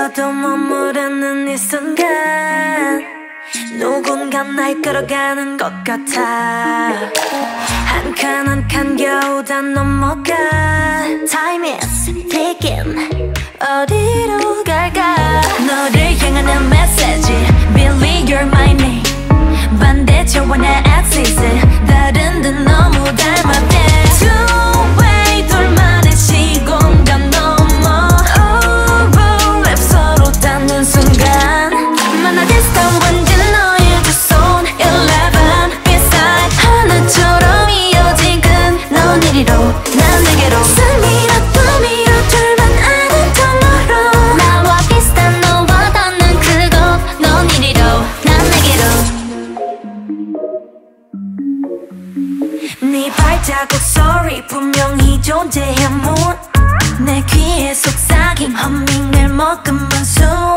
너도 머무르는 이 순간 누군가 날 끌어가는 것 같아. 한 칸 한 칸 겨우 다 넘어가. Time is ticking. 어디로 네 발자국 sorry 분명히 존재해 문내 귀에 속삭임 허밍을 머금은 숨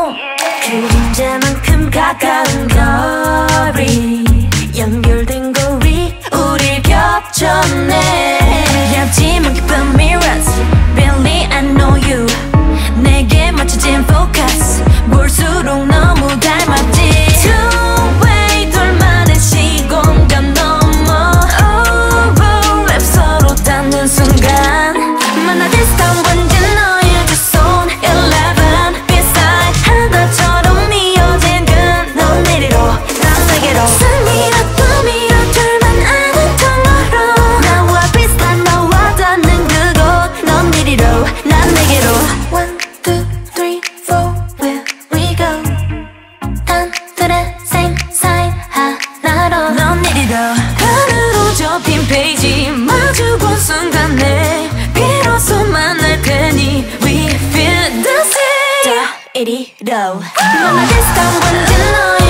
We feel the same. Da, itty, do. Oh.